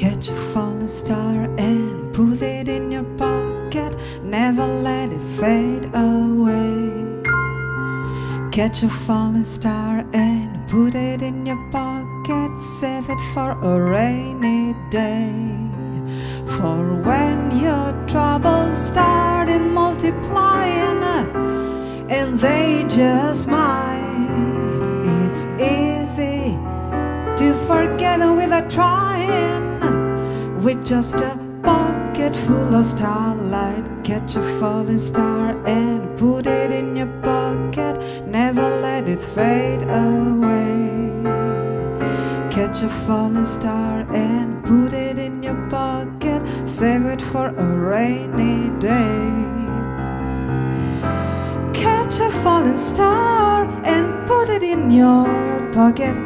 Catch a falling star and put it in your pocket. Never let it fade away. Catch a falling star and put it in your pocket. Save it for a rainy day. For when your troubles started multiplying and they just might, it's easy to forget them without trying. With just a pocket full of starlight, catch a falling star and put it in your pocket. Never let it fade away. Catch a falling star and put it in your pocket. Save it for a rainy day. Catch a falling star and put it in your pocket.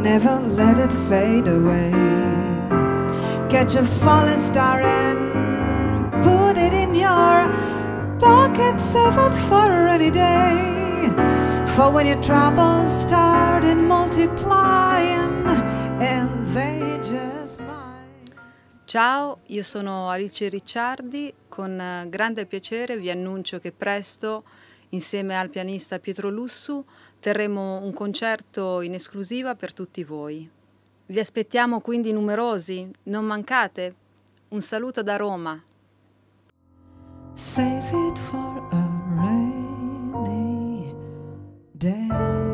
Never let it fade away. Catch a falling star and put it in your pocket. Save it for a day. For when your troubles started multiplying and they just might. Ciao, io sono Alice Ricciardi, con eh, grande piacere vi annuncio che presto, insieme al pianista Pietro Lussu, terremo un concerto in esclusiva per tutti voi. Vi aspettiamo quindi numerosi, non mancate. Un saluto da Roma. Save it for a rainy day.